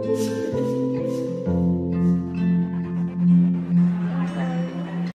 Thank you.